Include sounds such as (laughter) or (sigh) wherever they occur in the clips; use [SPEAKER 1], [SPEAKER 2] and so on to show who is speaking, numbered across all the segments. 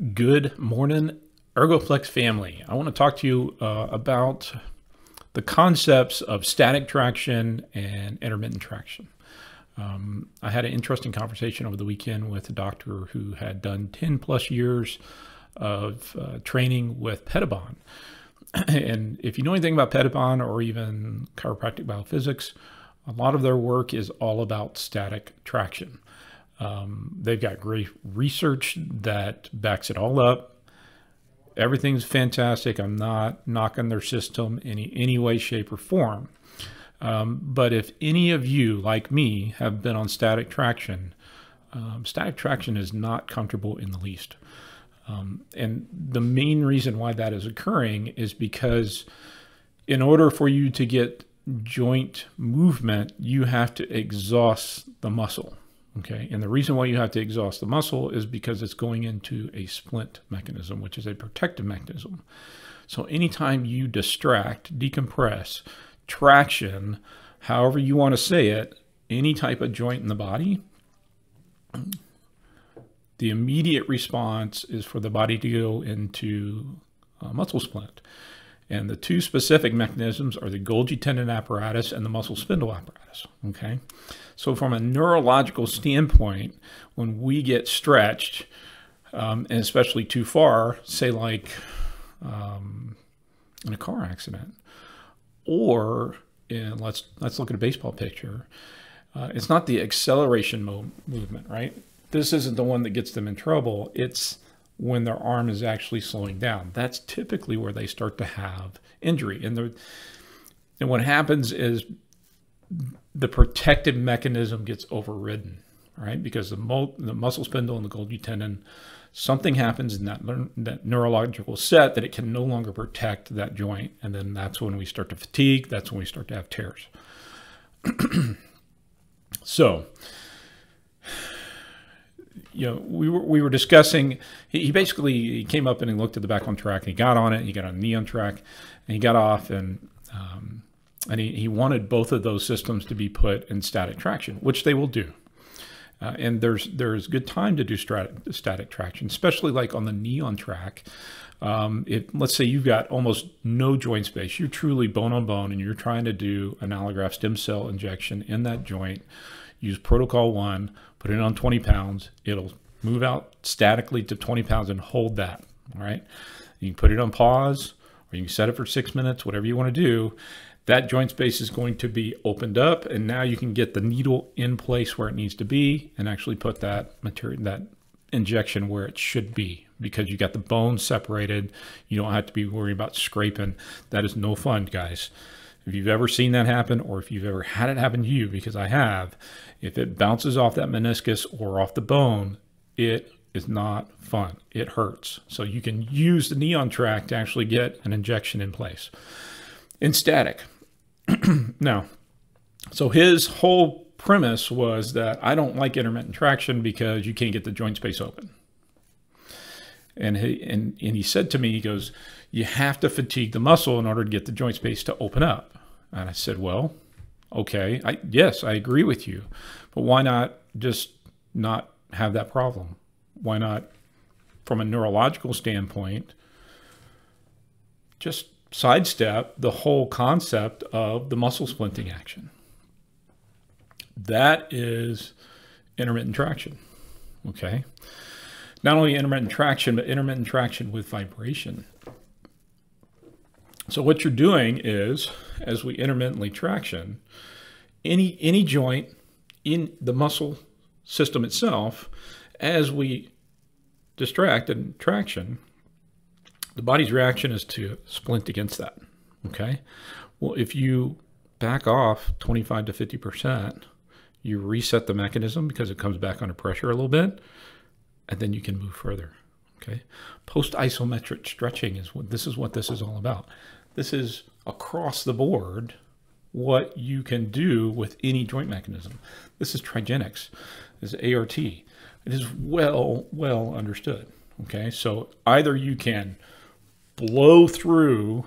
[SPEAKER 1] Good morning, ErgoFlex family. I want to talk to you uh, about the concepts of static traction and intermittent traction. Um, I had an interesting conversation over the weekend with a doctor who had done 10 plus years of uh, training with Pettibon. (clears throat) and if you know anything about Pettibon or even chiropractic biophysics, a lot of their work is all about static traction. Um, they've got great research that backs it all up. Everything's fantastic. I'm not knocking their system in any, any way, shape, or form. Um, but if any of you, like me, have been on static traction, um, static traction is not comfortable in the least. Um, and the main reason why that is occurring is because in order for you to get joint movement, you have to exhaust the muscle. Okay, and the reason why you have to exhaust the muscle is because it's going into a splint mechanism, which is a protective mechanism. So anytime you distract, decompress, traction, however you want to say it, any type of joint in the body, the immediate response is for the body to go into muscle splint. And the two specific mechanisms are the Golgi tendon apparatus and the muscle spindle apparatus. Okay. So, from a neurological standpoint, when we get stretched, um, and especially too far, say like um, in a car accident, or in, let's let's look at a baseball picture. Uh, it's not the acceleration mo- movement, right? This isn't the one that gets them in trouble. It's when their arm is actually slowing down. That's typically where they start to have injury. And, the, and what happens is the protective mechanism gets overridden, right? Because the, the muscle spindle and the Golgi tendon, something happens in that, that neurological set that it can no longer protect that joint. And then that's when we start to fatigue. That's when we start to have tears. (clears throat) so, you know, we were we were discussing. He, he, basically he came up and he looked at the Back on Trac. And he got on it. He got on the Knee on Trac, and he got off and um, and he, he wanted both of those systems to be put in static traction, which they will do. Uh, and there's there's good time to do strat- static traction, especially like on the Knee on Trac. Um, let's say you've got almost no joint space, you're truly bone on bone, and you're trying to do an allograft stem cell injection in that joint use protocol one, put it on 20 pounds. It'll move out statically to 20 pounds and hold that. All right. You can put it on pause or you can set it for six minutes, whatever you want to do. That joint space is going to be opened up, and now you can get the needle in place where it needs to be and actually put that material, that injection where it should be because you got the bones separated. You don't have to be worried about scraping. That is no fun, guys. If you've ever seen that happen, or if you've ever had it happen to you, because I have, if it bounces off that meniscus or off the bone, it is not fun. It hurts. So you can use the Knee on Trac to actually get an injection in place. In static. (clears throat) now, so his whole premise was that I don't like intermittent traction because you can't get the joint space open. And he and, and he said to me, he goes, You have to fatigue the muscle in order to get the joint space to open up. And I said, Well, okay, I, yes, I agree with you, but why not just not have that problem? Why not, from a neurological standpoint, just sidestep the whole concept of the muscle splinting action? That is intermittent traction. Okay. Not only intermittent traction, but intermittent traction with vibration. So what you're doing is, as we intermittently traction, any any joint in the muscle system itself, as we distract and traction, the body's reaction is to splint against that. Okay. Well, if you back off 25 to 50 percent, you reset the mechanism because it comes back under pressure a little bit, and then you can move further. Okay. Post isometric stretching is what this is what this is all about. This is across the board what you can do with any joint mechanism. This is trigenics, this is ART. It is well, well understood. Okay, so either you can blow through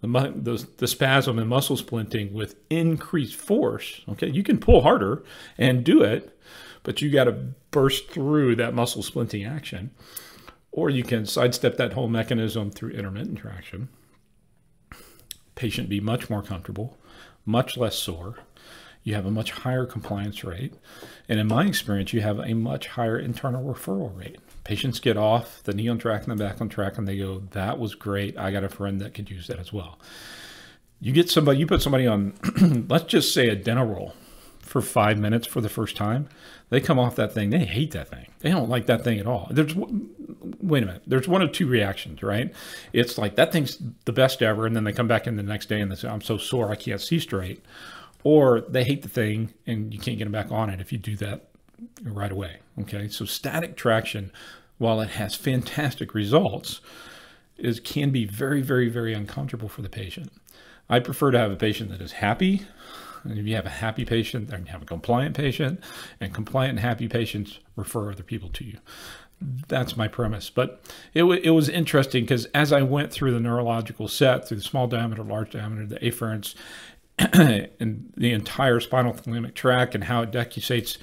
[SPEAKER 1] the, the, the, spasm and muscle splinting with increased force. Okay, you can pull harder and do it, but you got to burst through that muscle splinting action Or you can sidestep that whole mechanism through intermittent traction. Patient be much more comfortable, much less sore. You have a much higher compliance rate. And in my experience, you have a much higher internal referral rate. Patients get off the Knee on Trac and the Back on Trac and they go, that was great. I got a friend that could use that as well. You get somebody, you put somebody on, (clears throat) let's just say a Denneroll for five minutes for the first time, they come off that thing. They hate that thing. They don't like that thing at all. There's, wait a minute. There's one of two reactions, right? It's like that thing's the best ever, and then they come back in the next day and they say, "I'm so sore, I can't see straight," or they hate the thing and you can't get them back on it if you do that right away. Okay, so static traction, while it has fantastic results, is can be very, very, very uncomfortable for the patient. I prefer to have a patient that is happy and if you have a happy patient, then you have a compliant patient, and compliant and happy patients refer other people to you. That's my premise. But it, it was interesting because as I went through the neurological set, through the small diameter, large diameter, the afferents, (clears throat) and the entire spinal thalamic tract and how it decussates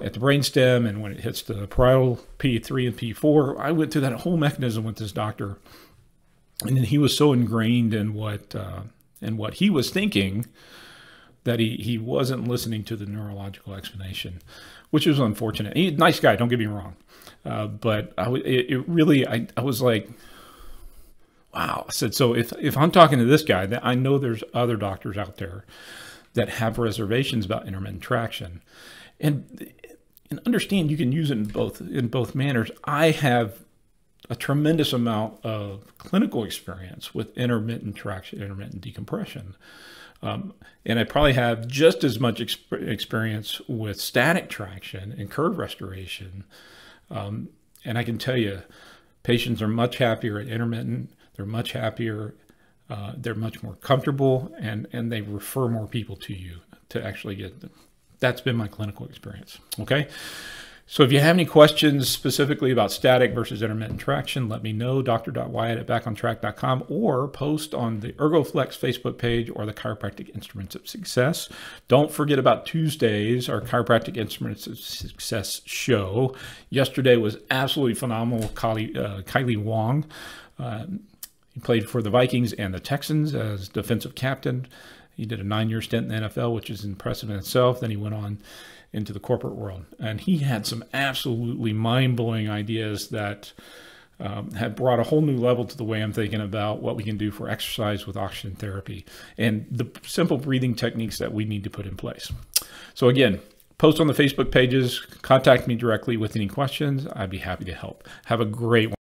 [SPEAKER 1] at the brainstem and when it hits the parietal P3 and P4. I went through that whole mechanism with this doctor, and he was so ingrained in what uh, in what he was thinking that he, he wasn't listening to the neurological explanation, which was unfortunate. He's a nice guy, don't get me wrong. Uh, but I, it, it really, I, I was like, wow. I said, so if, if I'm talking to this guy, that I know there's other doctors out there that have reservations about intermittent traction. And, and understand you can use it in both in both manners. I have a tremendous amount of clinical experience with intermittent traction, intermittent decompression. Um, and I probably have just as much exp- experience with static traction and curve restoration. Um, and I can tell you, patients are much happier at intermittent. They're much happier. Uh, they're much more comfortable, and and they refer more people to you to actually get them. That's been my clinical experience. Okay. So if you have any questions specifically about static versus intermittent traction, let me know, dr.wyatt at backontrac.com or post on the ErgoFlex Facebook page or the Chiropractic Instruments of Success. Don't forget about Tuesdays, our Chiropractic Instruments of Success show. Yesterday was absolutely phenomenal. Kailee, uh, Kailee Wong, uh, he played for the Vikings and the Texans as defensive captain. He did a nine-year stint in the NFL, which is impressive in itself. Then he went on into the corporate world. And he had some absolutely mind blowing ideas that um, had brought a whole new level to the way I'm thinking about what we can do for exercise with oxygen therapy and the simple breathing techniques that we need to put in place. So, again, post on the Facebook pages, contact me directly with any questions. I'd be happy to help. Have a great one.